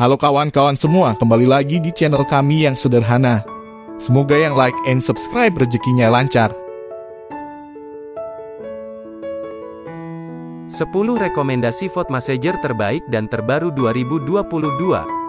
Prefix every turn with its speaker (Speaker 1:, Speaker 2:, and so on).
Speaker 1: Halo kawan-kawan semua, kembali lagi di channel kami yang sederhana. Semoga yang like and subscribe rezekinya lancar.
Speaker 2: 10 rekomendasi vote messenger terbaik dan terbaru 2022